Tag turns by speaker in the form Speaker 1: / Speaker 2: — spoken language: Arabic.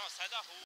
Speaker 1: خلاص هذا هو